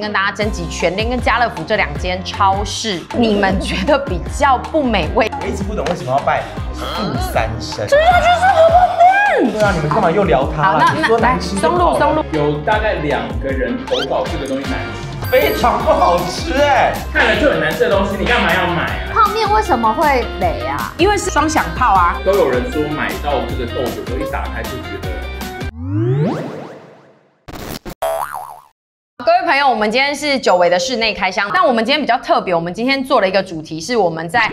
跟大家征集全联跟家乐福这两间超市，你们觉得比较不美味？我一直不懂为什么要拜富三生。这就是火锅店。对啊，你们干嘛又聊它好，了？那你说那来难吃就松露松露，有大概两个人投稿这个东西难吃，非常不好吃哎。看了就很难吃的东西，你干嘛要买啊？泡面为什么会雷啊？因为是双响炮啊。都有人说买到这个豆酒都一打开就觉得各位朋友，我们今天是久违的室内开箱，但我们今天比较特别，我们今天做了一个主题，是我们在。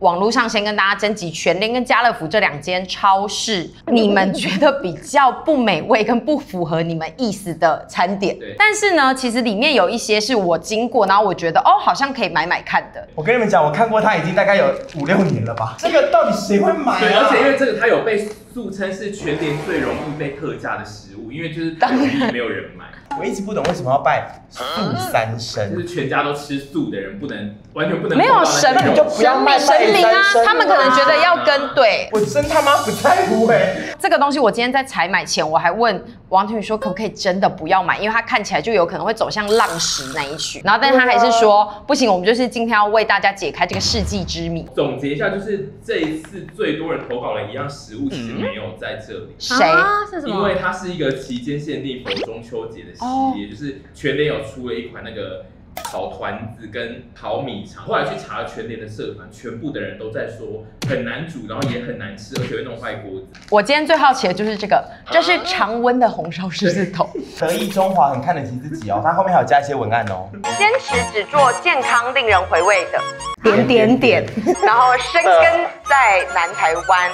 网络上先跟大家征集全联跟家乐福这两间超市，你们觉得比较不美味跟不符合你们意思的餐点对。但是呢，其实里面有一些是我经过，然后我觉得哦，好像可以买买看的。我跟你们讲，我看过它已经大概有五六年了吧。这个到底谁会买啊？对，而且因为这个它有被俗称是全年最容易被特价的食物，因为就是太容易没有人买，我一直不懂为什么要拜素三就。是全家都吃素的人不能完全不能没有神肉你就不要拜神明啊他们可能觉得要跟对。我真他妈不在乎哎。这个东西我今天在采买前，我还问王庭宇说可不可以真的不要买，因为他看起来就有可能会走向浪食那一区。然后，但是他还是说不行，我们就是今天要为大家解开这个世纪之谜。总结一下，就是这一次最多人投稿的一样食物，其实没有在这里。谁？啊是什么？因为它是一个期间限定，逢中秋节的系列，就是全联有出了一款那个烤团子跟烤米肠。后来去查了全联的社团，全部的人都在说很难煮，然后也很难吃，而且会弄坏锅子。我今天最好奇的就是这个，这是常温的红烧狮子头。得意中华很看得起自己哦，它后面还有加一些文案哦。坚持只做健康、令人回味的 点点点，然后生根在南台湾，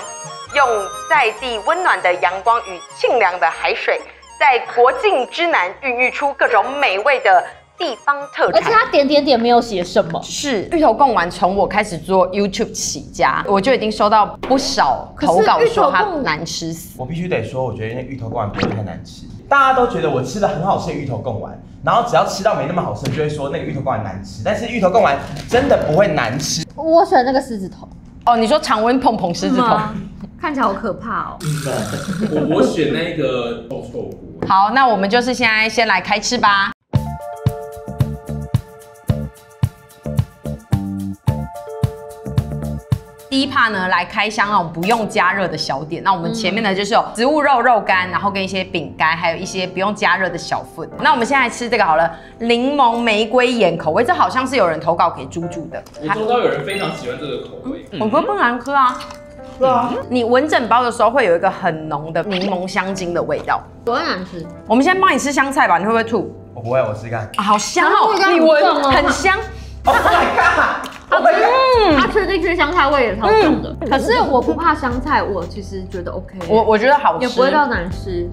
用在地温暖的阳光与清凉的海水，在国境之南孕育出各种美味的地方特产而且产。它点点点没有写什么，是芋头贡丸，从我开始做 YouTube 起家，我就已经收到不少投稿说它贡难吃死。我必须得说，我觉得那芋头贡丸不会太难吃。大家都觉得我吃的很好吃的芋头贡丸，然后只要吃到没那么好吃，就会说那个芋头贡丸难吃。但是芋头贡丸真的不会难吃。我选那个狮子头。哦，你说常温碰碰狮子头。看起来好可怕哦。我我选那个臭臭锅。好，那我们就是现在先来开吃吧。第一趴呢，来开箱那种不用加热的小点。那我们前面呢就是有植物肉肉干，然后跟一些饼干，还有一些不用加热的小份。那我们现在吃这个好了，柠檬玫瑰盐口味，这好像是有人投稿给猪猪的。我周遭有人非常喜欢这个口味，我觉得不难喝啊。对啊，你闻整包的时候会有一个很浓的柠檬香精的味道。多难吃，我们先帮你吃香菜吧，你会不会吐？我不会，我试试看。啊，好香啊哦你闻很香。Oh my god！它吃进去香菜味也超重的。可是我不怕香菜，我其实觉得 OK。我我觉得好吃，也不会到难吃。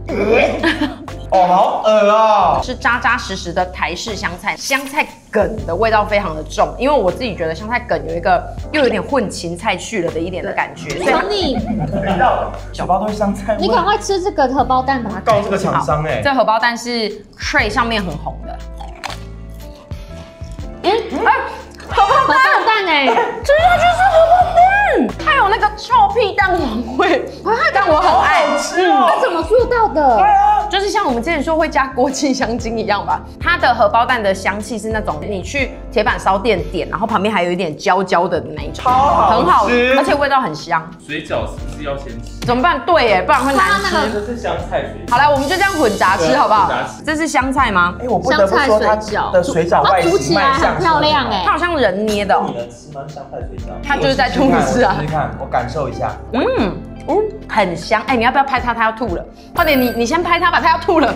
哦，好恶啊。是扎扎实实的台式香菜，香菜梗的味道非常的重，因为我自己觉得香菜梗有一个又有点混芹菜去了的一点的感觉，所以从你，等到小包都是香菜味。你赶快吃这个荷包蛋，把它告这个厂商哎、这荷包蛋是 tray 上面很红的。哎，吃下去是荷包蛋，它有那个臭屁蛋黄味，但我很爱吃哦。它怎么做到的？就是像我们之前说会加锅气香精一样吧，它的荷包蛋的香气是那种你去铁板烧店点，然后旁边还有一点焦焦的那一种，超好很好吃而且味道很香。水饺是不是要先吃？怎么办？对耶，不然会难吃。这是香菜水饺。好来，我们就这样混杂吃好不好混杂？吃这是香菜吗？哎、我不得不说它的水饺外它煮起形来很卖相漂亮哎它好像人捏的你、能吃吗？香菜水饺？它就是在吐司啊我试试看，我感受一下。嗯嗯，很香。哎、你要不要拍它？它要吐了。快点，你你先拍它吧，它要吐了。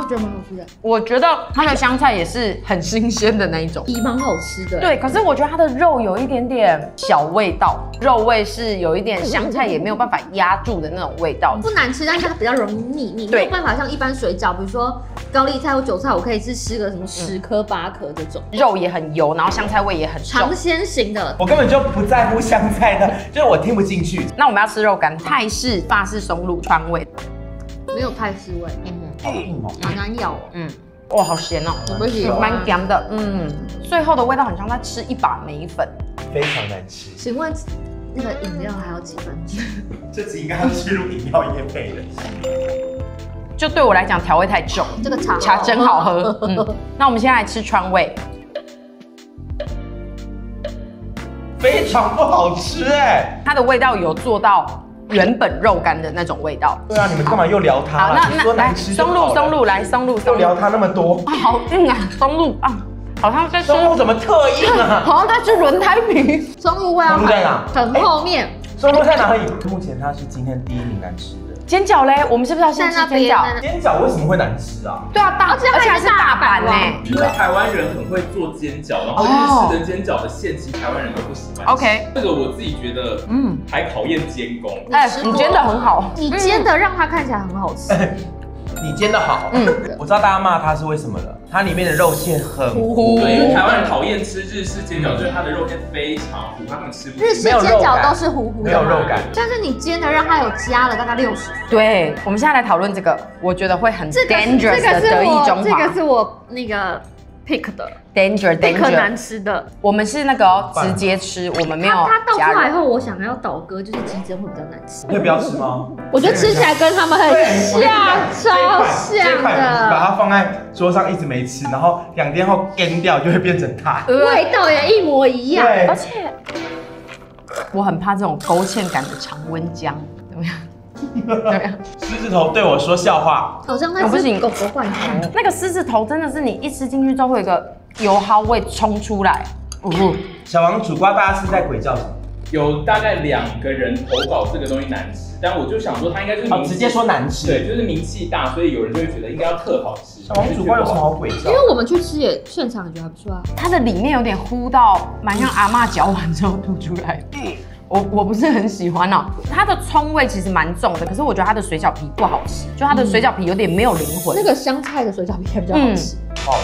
我觉得蛮好吃的，我觉得它的香菜也是很新鲜的那一种。皮蛮好吃的。，对，可是我觉得它的肉有一点点小味道，肉味是有一点香菜也没有办法压住的那种味道。不难吃，但是它比较容易腻，你没有办法像一般水饺，比如说高丽菜或韭菜，我可以是吃个什么十颗八颗这种肉也很油，然后香菜味也很重尝。鲜型的。我根本就不在乎香菜的，就是我听不进去。那我们要吃肉干，泰式、法式松露川味。没有泰式味，嗯，好硬哦。好难咬哦。嗯，哇，好咸哦，蛮咸的。嗯，最后的味道很像在吃一把梅粉。非常难吃。请问那个饮料还有几分钟？这集应该要进入饮料业配的。就对我来讲调味太重，这个茶茶真好喝。嗯，那我们现在来吃川味，非常不好吃哎。它的味道有做到原本肉干的那种味道。对啊，你们干嘛又聊它好，啊？那你说那来吃松露松露来松露松露又聊它那么多，啊，好硬啊，松露啊，好像在吃，松露怎么特硬啊？好像在吃轮胎皮。松露味要松露在哪很后面，松露在哪里？目前它是今天第一名难吃的。煎饺嘞，我们是不是要先吃煎饺？煎饺为什么会难吃啊？对啊，大而且还是大阪呢。因为台湾人很会做煎饺，然后日式的煎饺的馅，其实台湾人都不喜欢吃。OK 这个我自己觉得，嗯嗯，还考验煎工。哎你煎的很好，你煎的让它看起来很好吃。你煎的好，嗯我知道大家骂它是为什么了，它里面的肉馅很糊，对，因为台湾人讨厌吃日式煎饺，就是它的肉馅非常糊，他们吃不日起。式煎饺都是糊糊的，没有肉感。但是你煎的让它有加了大概六十。对，我们现在来讨论这个，我觉得会很这个 dangerous 这个是的德意我中华这个是我那个 pick 的 danger，pick danger 难。吃的。我们是那个哦直接吃，我们没有它它倒。出来后，我想要倒戈，就是鸡胗会比较难吃。可以不要吃吗？我觉得吃起来跟他们很，像，超像的把，它放在桌上一直没吃，然后两天后干掉就会变成它。味道也一模一样。对而，且我很怕这种勾芡感的常温姜，怎么样？狮子头对我说笑话，好像在我不行吃狗狗罐头。那个狮子头真的是你一吃进去之后会有一个油耗味冲出来。哦，小王煮瓜，大家是在鬼叫什么？有大概两个人投稿这个东西难吃，但我就想说它应该就是哦，直接说难吃。对，就是名气大，所以有人就会觉得应该要特好吃。小王煮瓜有什么好鬼叫因？为我们去吃也现场也觉得还不错啊。它的里面有点糊到蛮像阿嬷嚼完之后吐出来的。我我不是很喜欢哦，它的葱味其实蛮重的，可是我觉得它的水饺皮不好吃，就它的水饺皮有点没有灵魂。那个香菜的水饺皮也比较好吃。哦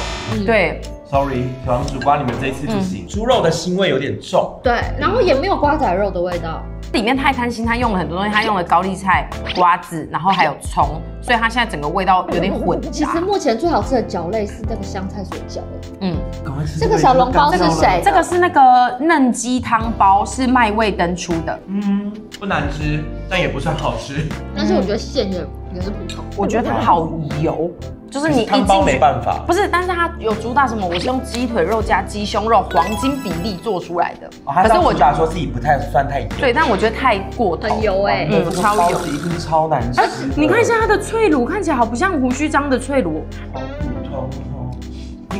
对，，sorry，小王煮瓜，你们这一次不行，猪肉的腥味有点重。对，然后也没有瓜仔肉的味道。里面太贪心，他用了很多东西，他用了高丽菜、瓜子，然后还有葱，所以它现在整个味道有点混杂其实。目前最好吃的饺类是那个香菜水饺。嗯，赶快吃这个小笼包是谁这个是那个嫩鸡汤包，是麦味登出的。嗯，不难吃，但也不算好吃。但是我觉得馅也也是普通。我觉得它好油，就是你一汤包进去没办法。不是，但是它有主打什么？我是用鸡腿肉加鸡胸肉黄金比例做出来的。可是我是我觉得说自己不太算太油。对，但我觉得太过头。很油哎、嗯超油一定超难吃。你看一下它的脆乳，看起来好不像胡须章的脆乳。好普通哦。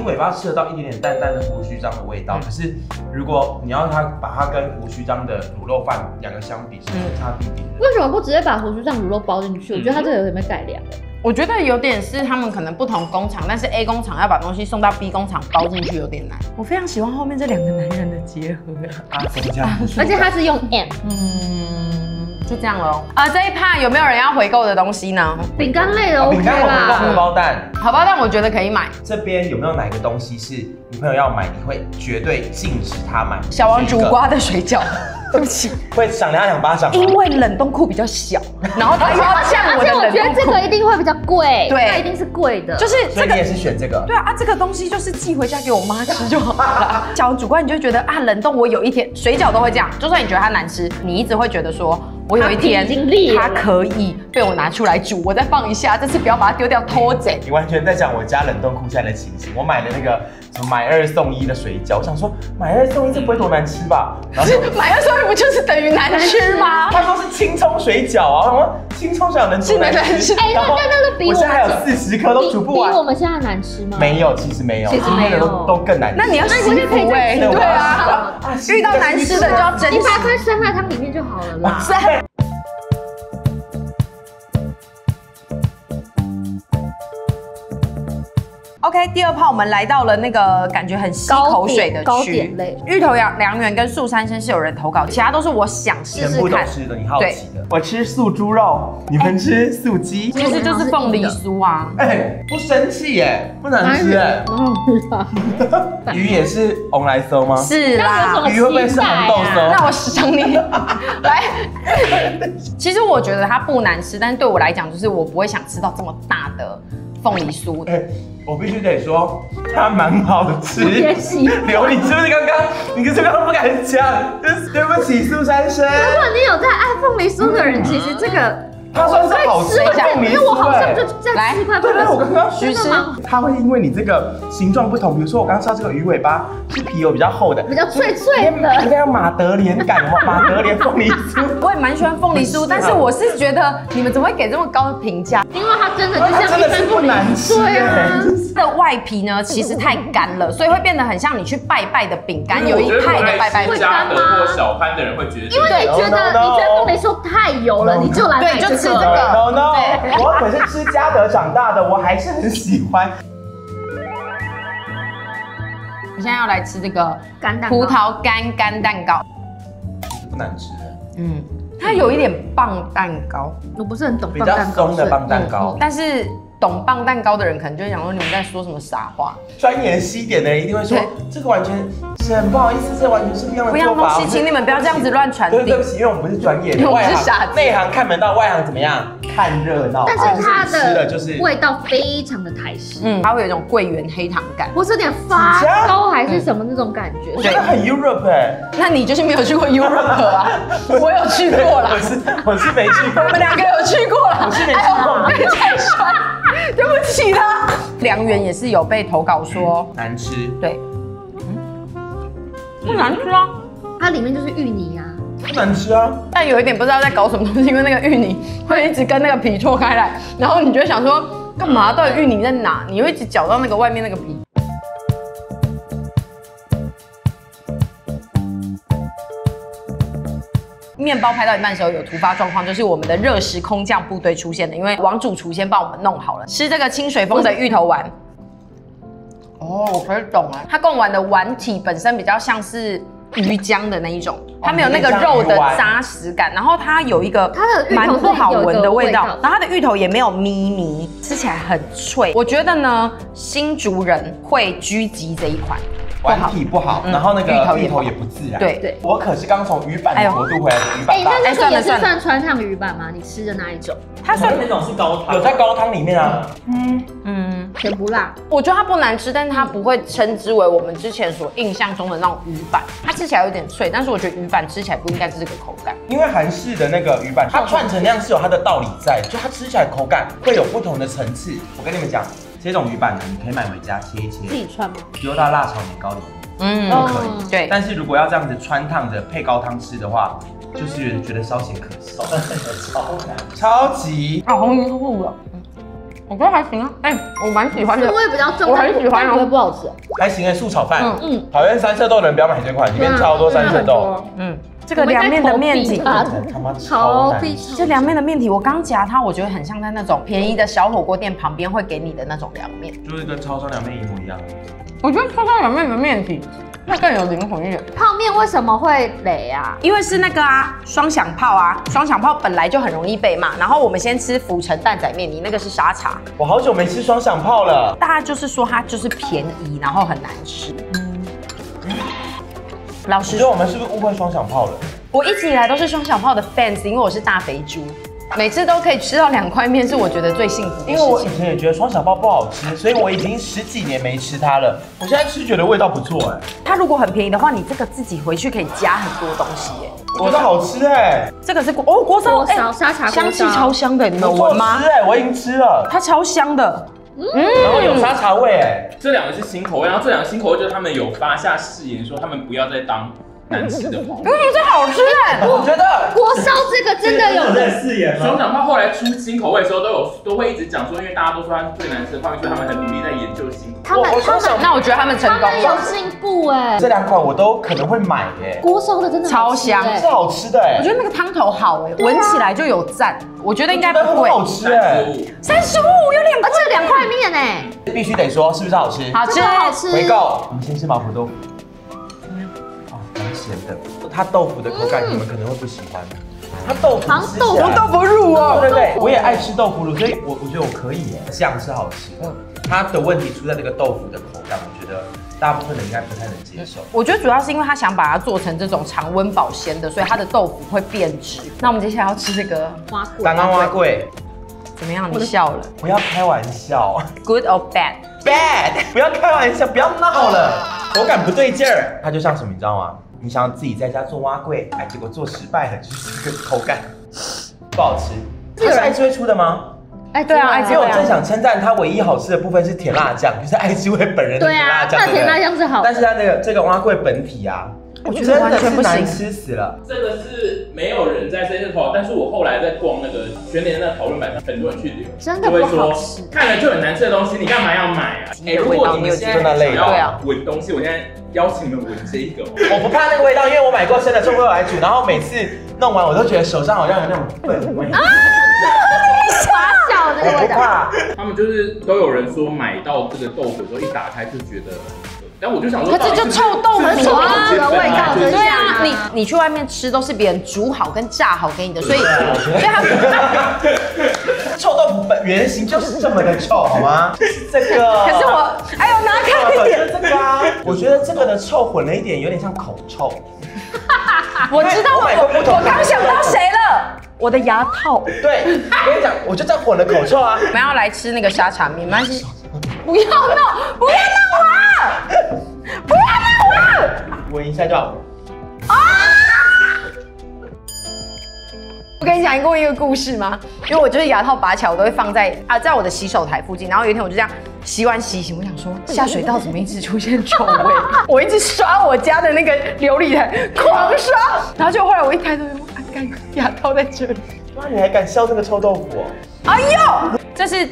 鹰尾巴吃得到一点点淡淡的胡须章的味道，嗯可是如果你要它把它跟胡须章的卤肉饭两个相比，是嗯差地点的。为什么不直接把胡须酱卤肉包进去？我觉得它这个有点被改良。我觉得有点是他们可能不同工厂，但是 A 工厂要把东西送到 B 工厂包进去有点难。我非常喜欢后面这两个男人的结合。啊，怎么讲？而且他是用 M 嗯，就这样喽。啊，这一趴有没有人要回购的东西呢？饼干类的饼干我们红啦。包蛋，荷包蛋我觉得可以买。这边有没有哪一个东西是女朋友要买，你会绝对禁止她买？小王煮瓜的水饺，对不起，会赏他两巴掌？因为冷冻库比较小，然后他又要降我的而且我觉得。这个一定会比较贵，对它一定是贵的。就是这个所以你也是选这个。对啊，啊这个东西就是寄回家给我妈吃就好了。小王主观你就会觉得啊，冷冻我有一天水饺都会这样，就算你觉得它难吃，你一直会觉得说，我有一天它可以被我拿出来煮，我再放一下，这次不要把它丢掉拖着。你完全在讲我家冷冻库现在的情形。我买了那个什么买二送一的水饺，我想说买二送一这不会多难吃吧？然后买二送一不就是等于难吃吗？他说是青葱水饺啊，我说青葱水饺能吃？是是哎那那那个比我现在还有四十颗都煮不完比比。我们现在难吃吗？没有，其实没有，其实今天的没有都都更难吃。那你要那你就可以再哎，吃对遇到难吃的就要珍惜。你把它塞在汤里面就好了啦。OK，第二泡我们来到了那个感觉很吸口水的糕区点类芋头凉凉圆跟素三生是有人投稿，其他都是我想试全部都试看。吃的，你好奇的。我吃素猪肉，你们吃素鸡。其实就是凤梨酥啊。哎，不生气耶，不难吃哎。鱼也是红来搜吗？是啦鱼会不会是红豆搜？那我想你 来。其实我觉得它不难吃，但是对我来讲，就是我不会想吃到这么大的凤梨酥。哎，我必须得说，它蛮好吃。刘，你是不是刚刚？你是不是刚刚不敢讲？就是对不起，苏珊生。如果你有在爱凤梨酥的人，其实这个它算是好吃的凤梨因为我好像就。在来吃块对对，我刚刚徐吃它会因为你这个形状不同，比如说我刚刚吃到这个鱼尾巴是皮有比较厚的，比较脆脆的应的。该要马德莲感，有没有马德莲凤梨酥。我也蛮喜欢凤梨酥，但是我是觉得你们怎么会给这么高的评价？因为它真的就像它真的是不难吃对啊，它的外皮呢，其实太干了，所以会变得很像你去拜拜的饼干，有一派的拜拜饼。吃嘉德或小潘的人会觉得，因为你觉得.你觉得凤梨酥太油了，你就来买对就吃这个。No no，我可是吃嘉德长大的，我还是很喜欢。我现在要来吃这个干蛋葡萄干干蛋糕，不难吃，嗯，它有一点棒蛋糕，我不是很懂比较棒蛋糕。松的棒蛋糕。但是懂棒蛋糕的人可能就会想说你们在说什么傻话。钻研细一点的人一定会说对，这个完全是很不好意思，这完全是不一样的做法。东西，请你们不要这样子乱传递对对不。起，因为我们不是专业的，我们是傻子内行看门道，外行怎么样？看热闹。但是它就是吃的就是味道非常的台式，嗯，它会有一种桂圆黑糖感。我是有点发糕还是什么那种感觉。我觉得很 Europe 哎。那你就是没有去过 Europe 啊？我有去过啦我，是我是没去过 我。们两个有去过啦。我是没去过哎呦太帅，对不起啦。良缘也是有被投稿说，难吃，对，不难吃啊，它里面就是芋泥啊，不难吃啊。但有一点不知道在搞什么东西，因为那个芋泥会一直跟那个皮错开来，然后你就会想说干嘛？到底芋泥在哪？你会一直搅到那个外面那个皮。面包拍到一半的时候有突发状况，就是我们的热食空降部队出现了，因为王主厨先帮我们弄好了，吃这个清水风的芋头丸。哦，我可以懂了，它贡丸的丸体本身比较像是鱼浆的那一种，它没有那个肉的扎实感，然后它有一个它的芋头蛮不好闻的味道，然后它的芋头也没有咪咪，吃起来很脆。我觉得呢，新竹人会狙击这一款，丸体不好，嗯然后那个芋头也不自然。对对我可是刚从鱼板的国度回来的鱼哎、板大那那个也是算川烫鱼板吗？你吃的那一种？它算那种是高汤，有在高汤里面啊。嗯，甜不辣？我觉得它不难吃，但是它不会称之为我们之前所印象中的那种鱼板，它吃起来有点脆，但是我觉得鱼板吃起来不应该是这个口感。因为韩式的那个鱼板，它串成那样是有它的道理在，就它吃起来口感会有不同的层次。我跟你们讲，这种鱼板呢，你可以买回家切一切，自己串吗？丢到辣炒年糕里面嗯都可以。对，但是如果要这样子穿烫着配高汤吃的话，就是觉得稍显可惜，超难。超级。啊，红油醋的，嗯我觉得还行啊，哎、我蛮喜欢的腥。味比较重，我很喜欢哦但不会不好吃。还行哎，素炒饭。嗯嗯，讨厌三色豆的人不要买这款，里面超多三色豆。嗯，这个凉面的面体，啊他妈超难逃避吃。这凉面的面体，我刚夹它，我觉得很像在那种便宜的小火锅店旁边会给你的那种凉面。就是跟超商凉面一模一样。我觉得超商凉面的面体那更有灵魂一点，泡面为什么会雷啊？因为是那个啊双响炮啊，双响炮本来就很容易被骂。然后我们先吃府城蛋仔面，你那个是沙茶，我好久没吃双响炮了。大家就是说它就是便宜，然后很难吃。老实说，我觉得我们是不是误会双响炮了？我一直以来都是双响炮的 fans，因为我是大肥猪，每次都可以吃到两块面，是我觉得最幸福的因为我。以前也觉得双响炮不好吃，所以我已经十几年没吃它了。我现在吃觉得味道不错哎，它如果很便宜的话，你这个自己回去可以加很多东西耶。我觉得好吃哎，这个是锅哦锅烧，锅烧沙茶香气超香的，你们不错闻吗吃？哎，我已经吃了，它超香的，然后有沙茶味诶。这两个是新口味，然后这两个新口味就是他们有发下誓言说他们不要再当难吃的 黄嗯，这好吃哎！我觉得锅烧这个真的有在饰演吗？双响炮后来出新口味的时候，都有都会一直讲说，因为大家都说它最难吃的泡面，所以他们很努力在研究新口味。那我觉得他们成功他们有了，进步哎这，两款我都可能会买耶，锅烧的真的超香哎是好吃的哎我，觉得那个汤头好哎，闻起来就有赞。我觉得应该但很不会。好吃哎，三十五有两而且两块面哎，必须得说是不是好吃？好吃好吃。回购，我们先吃麻婆豆腐。它豆腐的口感你们可能会不喜欢，它豆腐好像豆腐吃起来豆腐乳哦。对对对，我也爱吃豆腐乳，所以我我觉得我可以耶，酱是好吃的。它的问题出在这个豆腐的口感，我觉得大部分人应该不太能接受。我觉得主要是因为他想把它做成这种常温保鲜的，所以它的豆腐会变质。那我们接下来要吃这个花贵刚刚花贵，怎么样？你笑了不要开玩笑？Good or bad？，bad，不要开玩笑，不要闹了，口感不对劲儿。它就像什么，你知道吗？你想要自己在家做蛙桂，哎，结果做失败了，就是这个口感不好吃。它是爱之味出的吗？哎，对啊爱之味因为我正想称赞它唯一好吃的部分是甜辣酱，就是爱之味本人的对啊，甜辣酱。那甜对不对辣酱是好，但是它那个这个蛙桂本体啊，我觉得完全不行难吃死了。这个是没有人在这些讨论，但是我后来在逛那个全年的讨论版上，很多人去留，真的就会说不好吃看了就很难吃的东西，你干嘛要买啊？哎，如果你们现在真的累想要闻东西，我现在邀请你们闻这一个哦。我不怕那个味道，因为我买过生的臭豆腐来煮，然后每次弄完我都觉得手上好像有那种粪味。发酵这个我味道。不怕，他们就是都有人说买到这个豆腐的时候一打开就觉得，但我就想说，可是就臭豆腐啊腐的味道就是对啊，你你去外面吃都是别人煮好跟炸好给你的，所以所以它 臭豆腐本原型就是这么的臭，好吗？这个。可是我哎呦拿开一点，这个啊，我觉得这个的臭混了一点，有点像口臭。我知道我我刚想到谁了，我的牙套。对，我跟你讲，我就这样混了口臭啊。我们要来吃那个沙茶面，没关系。不要闹，不要闹我！不要闹我！闻一下就好。我跟你讲过一个故事吗？因为我就是牙套拔起来，我都会放在啊，在我的洗手台附近。然后有一天我就这样洗完洗一洗，我想说下水道怎么一直出现臭味？我一直刷我家的那个琉璃台，狂刷。然后就后来我一抬头，啊，干牙套在这里。哇，你还敢笑这个臭豆腐哦？哎呦，这是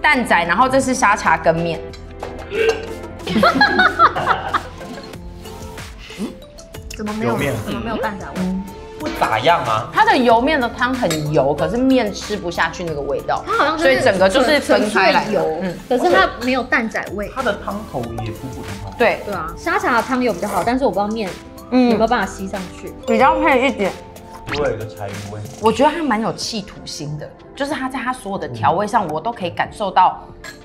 蛋仔，然后这是沙茶羹面。怎么没有面怎么没有蛋仔味？不咋样啊。它的油面的汤很油，可是面吃不下去那个味道，它好像所以整个就是分开来的。油嗯，可是它没有蛋仔味。它的汤头也普普通通。对，对啊，沙茶的汤油比较好，但是我不知道面有没有办法吸上去。比较配一点。我有一个柴鱼味。我觉得它蛮有企图心的，就是它在它所有的调味上，我都可以感受到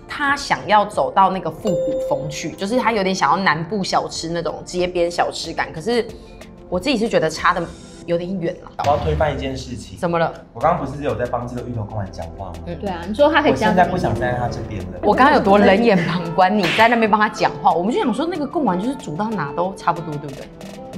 他想要走到那个复古风去，就是他有点想要南部小吃那种街边小吃感。可是我自己是觉得差的有点远了。我要推翻一件事情。怎么了？我刚刚不是有在帮这个芋头公馆讲话吗？嗯对啊，你说他可以我现在不想站在他这边了。我刚刚有多冷眼旁观，你在那边帮他讲话，我们就想说那个贡丸就是煮到哪都差不多，对不对？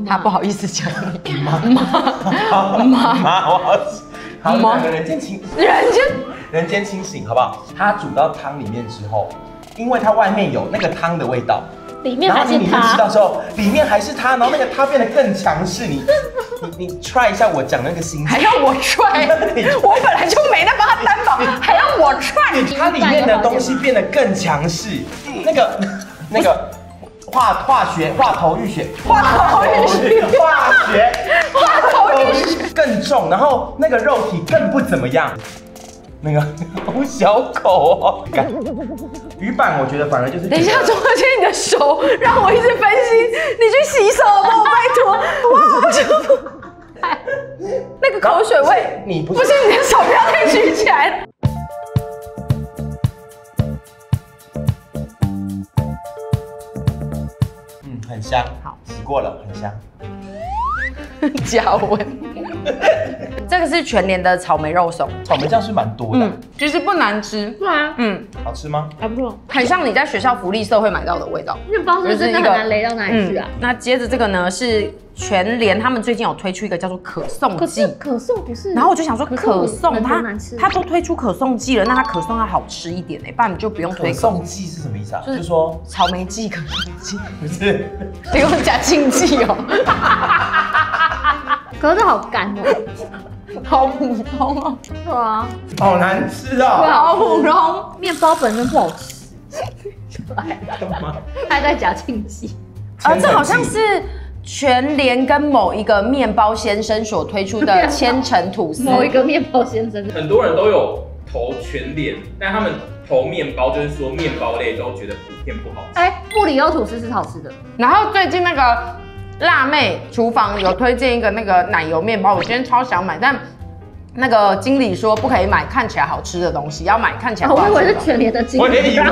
他不好意思讲你，妈 妈妈，我好吃。好，妈两个人间清人间人间清醒，好不好？它煮到汤里面之后，因为它外面有那个汤的味道，里面还是然后你吃到它。之后，里面还是它，然后那个它变得更强势。你你你 try 一下我讲那个心情，还要我 try？，我本来就没那帮他担保，还要我 try？。它里面的东西变得更强势。那个那个化化学化头浴血，化头浴血化学。化头浴血。更重，然后那个肉体更不怎么样。那个好小口哦，干。鱼板我觉得反而就是等一下，钟和谦，你的手让我一直分心，你去洗手好不好？拜托，哇，好舒服。那个口水味，你不不是你的手不要再举起来很香，好洗过了，很香。加温。这个是全年的草莓肉松，草莓酱是蛮多的，嗯，其实不难吃，对啊，嗯，好吃吗？还不错。很像你在学校福利社会买到的味道。那包是真的很难雷到哪里去啊？那接着这个呢是全联他们最近有推出一个叫做可颂剂可是，可颂不是，然后我就想说可颂它难吃。它都推出可颂剂了，那它可颂要好吃一点哎，不然你就不用推可可颂剂是什么意思啊？就就是是说草莓剂、可颂剂，不是结果加禁忌哦，可是好干哦。好普通哦，对啊，好难吃对啊！啊好普通。面包本身不好吃，干嘛？还在加禁忌。啊，这好像是全联跟某一个面包先生所推出的 千层吐司，某一个面包先生，很多人都有投全联，但他们投面包就是说面包类都觉得普遍不好吃。哎，布里欧吐司是好吃的，然后最近那个辣妹厨房有推荐一个那个奶油面包，我今天超想买，但那个经理说不可以买看起来好吃的东西，要买看起来不好哦我以为是吃的东西。全联的经我也以理。为。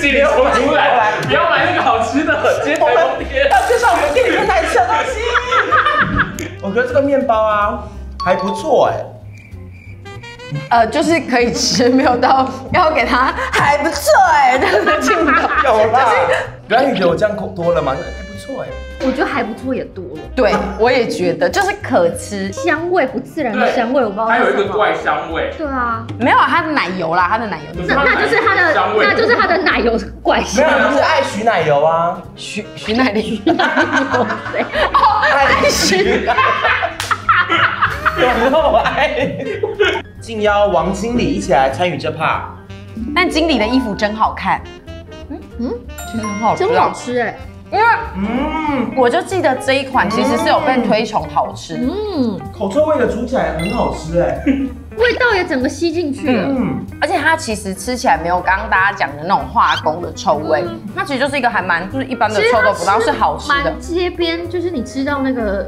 今天说出来，不要买那个好吃的，直接台风天。要介绍我们店里面才吃的东西。我觉得这个面包啊还不错哎，呃，就是可以吃，没有到要给它还不错哎的那个劲道。有啦。刘安宇觉得我这样够多了吗？还不错哎。我觉得还不错，也多了。对，我也觉得就是可吃。香味不自然的香味，我不知道它有一。个怪香味，对啊，没有啊，它的奶油啦，它的奶油。那那就是它的，香味那就是它的奶油怪没香有，。就是爱徐奶油啊，徐徐乃麟，对爱徐。有没有我爱？敬邀王经理一起来参与这 part。但经理的衣服真好看，嗯，其实很好吃真好啊。吃哎。因为嗯，我就记得这一款其实是有被推崇好吃。嗯，口臭味的煮起来很好吃哎。味道也整个吸进去了。嗯，而且它其实吃起来没有刚刚大家讲的那种化工的臭味，它其实就是一个还蛮就是一般的臭豆腐，然后是好吃的。街边，就是你吃到那个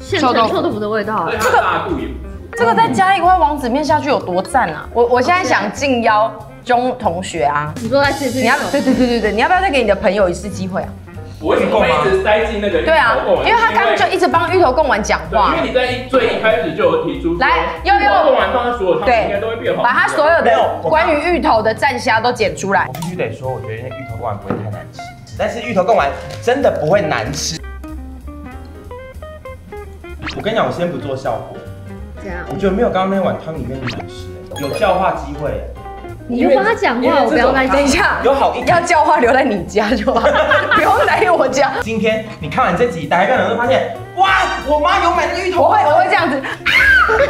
现臭豆腐成臭豆腐的味道而。且它的辣度也不错。这个再加一块王子面下去有多赞啊！我我现在想敬邀钟同学啊，你说在吃吃你要对对对对对，你要不要再给你的朋友一次机会啊？我为什么会一直塞进那个芋头对啊因为他刚刚就一直帮芋头贡丸讲对，话因，为你在一最一开始就有提出说，来悠悠芋头贡丸放在所有汤对应该都会变好。把他所有的我关于芋头的蘸虾都剪出来我。必须得说，我觉得那芋头贡丸不会太难吃，但是芋头贡丸真的不会难吃。我跟你讲，我先不做效果，这样，我觉得没有刚刚那碗汤里面的难吃，有教化机会。你就帮他讲话，我不要来等一下，有好一要叫话留在你家就好，不用来我家。今天你看完这集，打开电脑就发现，哇，我妈有买那个芋头我会丸。我会这样子，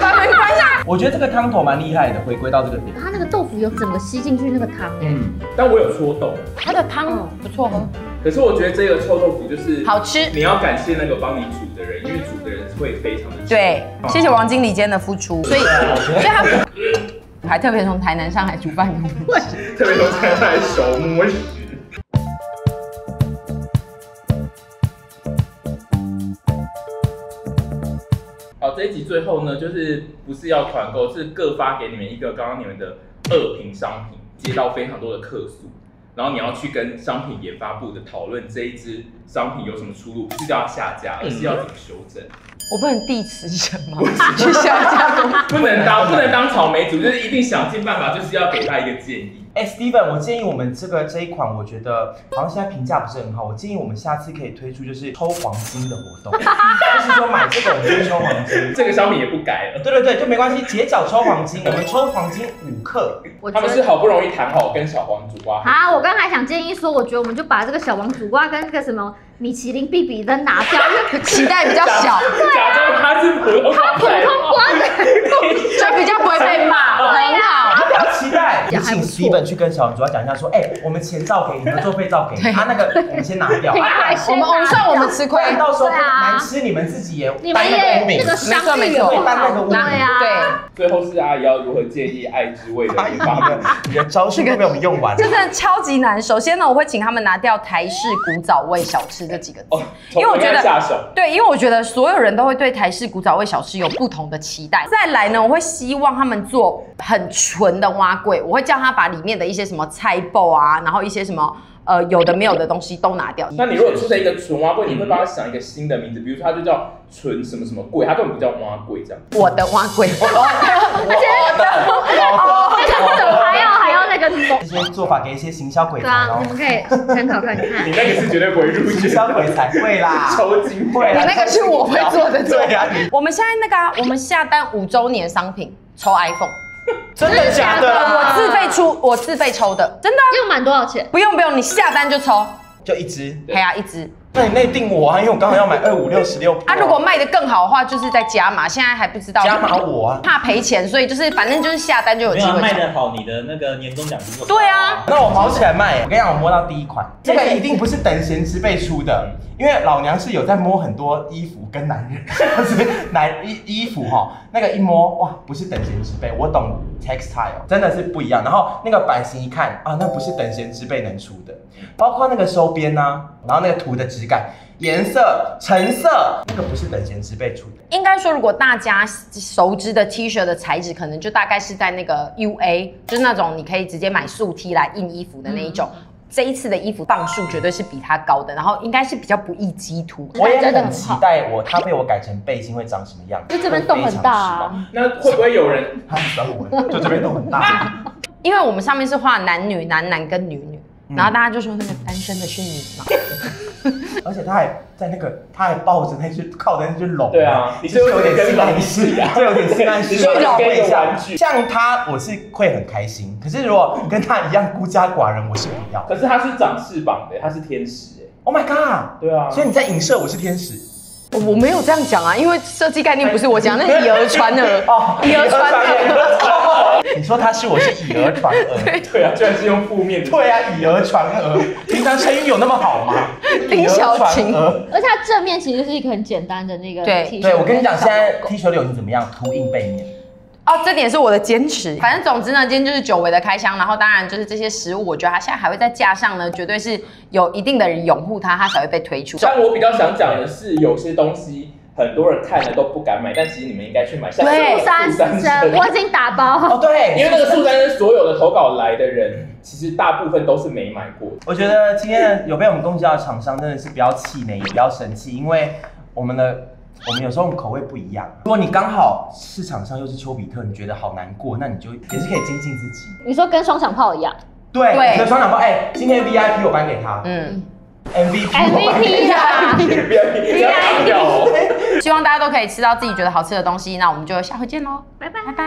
把门关上。我觉得这个汤头蛮厉害的，回归到这个点。它那个豆腐有整个吸进去那个汤，嗯，但我有戳动，它的汤不错喝，可是我觉得这个臭豆腐就是好吃。你要感谢那个帮你煮的人，因为煮的人会非常的对，谢谢王经理今天的付出，所以所以他还特别从台南上来煮饭给我们吃。特别都在那手摸食。好，这一集最后呢，就是不是要团购，是各发给你们一个刚刚你们的二评商品，接到非常多的客诉，然后你要去跟商品研发部的讨论这一支商品有什么出入，不是叫它下架，而是要怎么修正。我不能递辞什吗？去下架公 不能当不能当草莓族，就是一定想尽办法，就是要给他一个建议。哎、s t e v e n 我建议我们这个这一款，我觉得好像现在评价不是很好。我建议我们下次可以推出就是抽黄金的活动，就是说买这个我们就抽黄金。这个商品也不改了，对对对，就没关系，截角抽黄金，我们抽黄金五克。他们是好不容易谈好跟小黄主瓜。啊，我刚才还想建议说，我觉得我们就把这个小王主瓜跟这个什么米其林必比登拿掉，因为 脐带比较小，假装他是普通他普通瓜的就 比较不会被骂，很好。不要期待，请还不错 Steven 去跟小王主要讲一下，说，哎、我们钱照给你，们作费照给你，他、那个我们先拿掉，平啊台先我们算我们吃亏，到时候难吃，你们自己也你担那个们也污个没错没错担那个污对啊，对，最后是阿姨要如何建议爱之味的研发你的你的招数都被我们用完。真的超级难。首先呢，我会请他们拿掉台式古早味小吃这几个字。哦，因为我觉得。对，因为我觉得所有人都会对台式古早味小吃有不同的期待。再来呢，我会希望他们做很纯的蛙桂，我会叫他把里面的一些什么菜爆啊，然后一些什么呃有的没有的东西都拿掉。那你如果出成一个纯蛙桂，你会帮他想一个新的名字，比如说它就叫纯什么什么桂，它根本不叫蛙桂这样。我的蛙桂，哦这个还要还要那这些做法给一些行销鬼才对啊，哦你，们可以参考看看 你。那个是绝对不会入行选销鬼才会啦。抽筋会啦你那个是我会做的 对啊，我们现在那个、啊，我们下单五周年商品抽 iPhone，真的假的我？自费出，我自费抽的，真的啊、要满多少钱？不用不用，你下单就抽，就一支，对啊、一支。那你内定我啊，因为我刚好要买二五六十六。啊，如果卖的更好的话，就是在加码，现在还不知道。加码我啊，怕赔钱，所以就是反正就是下单就有机会。卖的好，你的那个年终奖金就高对啊，那我毛起来卖。我跟你讲，我摸到第一款，这个一定不是等闲之辈出的，因为老娘是有在摸很多衣服跟男人，就是男衣衣服哈，那个一摸哇，不是等闲之辈，我懂 textile，真的是不一样。然后那个版型一看啊，那不是等闲之辈能出的，包括那个收边呐、然后那个图的质感、颜色、成色，那个不是等闲之辈出的。应该说，如果大家熟知的 T 恤的材质，可能就大概是在那个 UA，就是那种你可以直接买素 T 来印衣服的那一种。这一次的衣服磅数绝对是比它高的，然后应该是比较不易积涂。我也真的很很期待我它被我改成背心会长什么样子，就这边洞很大啊会非常失望。那会不会有人 他很喜欢我，就这边洞很大。因为我们上面是画男女、男男跟女女，然后大家就说那个单身的是你嘛？而且他还在那个，他还抱着那只靠着那只龙。对啊你是有点性暗示啊这有点性暗示。你说我跟一个一下玩具像他，我是会很开心。可是如果跟他一样孤家寡人，我是不要。可是他是长翅膀的，他是天使哎。Oh my god！对啊，所以你在影射我是天使我我没有这样讲啊，因为设计概念不是我讲，那是以讹传讹。哦以讹传讹。你说他是我是以讹传讹。对啊，居然是用负面的。对啊，以讹传讹。平常声音有那么好吗？丁小晴以讹传讹而且它正面其实是一个很简单的那个对 T 恤。对，我跟你讲，现在 T 恤流行怎么样？凸印背面。哦，这点是我的坚持。反正总之呢，今天就是久违的开箱，然后当然就是这些食物，我觉得它现在还会再架上呢，绝对是有一定的人拥护它，它才会被推出。但我比较想讲的是，有些东西很多人看了都不敢买，但其实你们应该去买。像对素三素生，我已经打包。哦，对，因为那个素三生所有的投稿来的人，其实大部分都是没买过。我觉得今天的有被我们攻击到的厂商真的是不要气馁，也不要生气，因为我们的我们有时候口味不一样。如果你刚好市场上又是丘比特，你觉得好难过，那你就也是可以精进自己。你说跟双响炮一样对，对你的双响炮，哎，今天 VIP 我颁给他嗯，，MVP 我颁给，MVP 啦。不要不要打掉哦。希望大家都可以吃到自己觉得好吃的东西。那我们就下回见喽，拜拜拜拜。